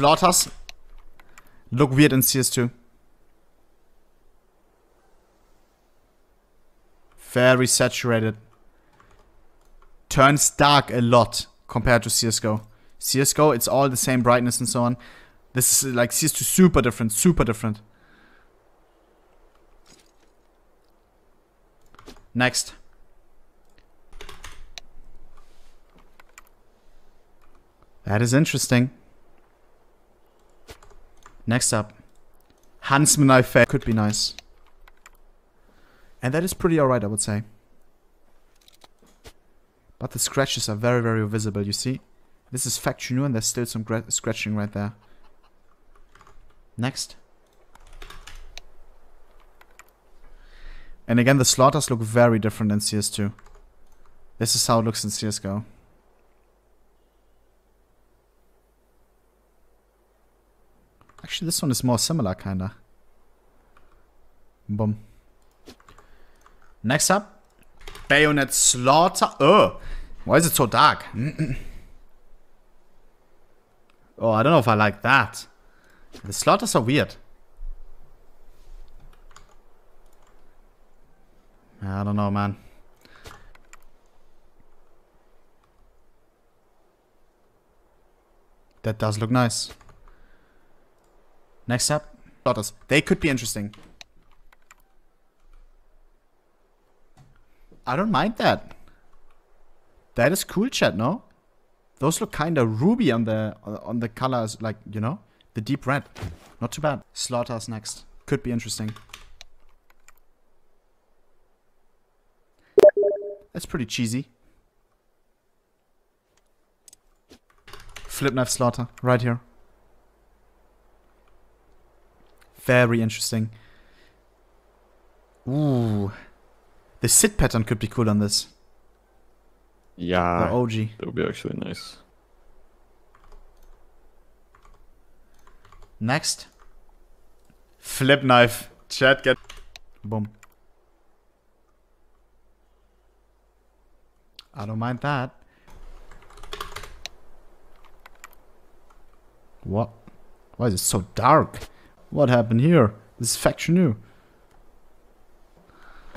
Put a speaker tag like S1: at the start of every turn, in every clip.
S1: Slaughters look weird in CS2. Very saturated. Turns dark a lot compared to CSGO. CSGO, it's all the same brightness and so on. This is like CS2 super different, super different. Next. That is interesting. Next up. Huntsman I Fair could be nice. And that is pretty alright, I would say. But the scratches are very, very visible, you see? This is Factory New and there's still some scratching right there. Next. And again, the slaughters look very different in CS2. This is how it looks in CSGO. Actually, this one is more similar, kinda. Boom. Next up, Bayonet Slaughter. Oh, why is it so dark? oh, I don't know if I like that. The slaughters are weird. I don't know, man. That does look nice. Next up, slaughters. They could be interesting. I don't mind that. That is cool, chat, no? Those look kind of ruby on the on the colors, like, you know? The deep red. Not too bad. Slaughters next. Could be interesting. That's pretty cheesy. Flip knife slaughter, right here. Very interesting. Ooh. The sit pattern could be cool on this.
S2: Yeah.
S1: The OG.
S2: That would be actually nice.
S1: Next. Flip knife. Chat get. Boom. I don't mind that. What? Why is it so dark? What happened here? This is Factory New.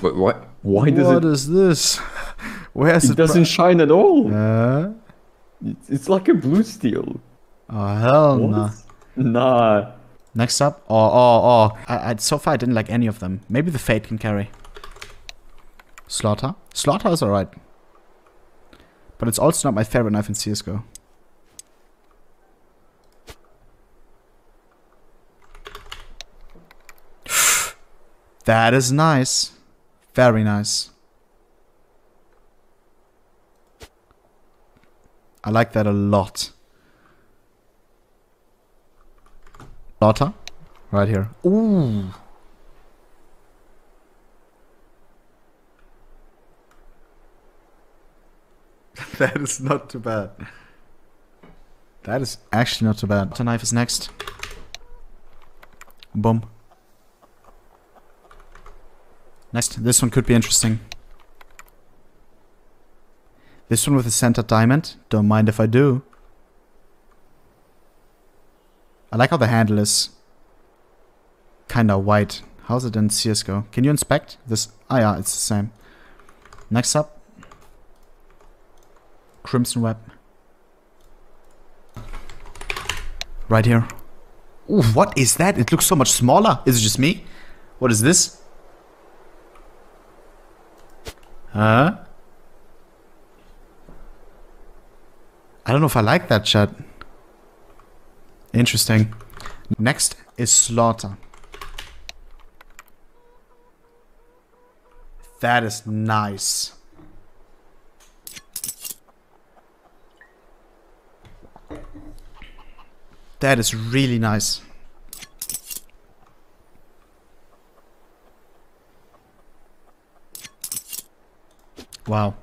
S2: But what? Why does
S1: What
S2: it?
S1: is this? Where's
S2: It
S1: it?
S2: doesn't shine at all.
S1: Uh,
S2: It's, it's like a blue steel.
S1: oh hell
S2: no.
S1: nah.
S2: Nah.
S1: Next up, oh oh oh. I, I so far I didn't like any of them. Maybe the Fate can carry. Slaughter. Slaughter is alright. But it's also not my favorite knife in CSGO. That is nice. Very nice. I like that a lot. Slaughter. Right here. Ooh. that is not too bad. That is actually not too bad. The knife is next. Boom. Next, this one could be interesting. This one with a centered diamond. Don't mind if I do. I like how the handle is kind of white. How's it in CSGO? Can you inspect this? Ah, yeah, it's the same. Next up, Crimson Web. Right here. Ooh, what is that? It looks so much smaller. Is it just me? What is this? Huh? I don't know if I like that chat. Interesting. Next is Slaughter. That is nice. That is really nice. Wow.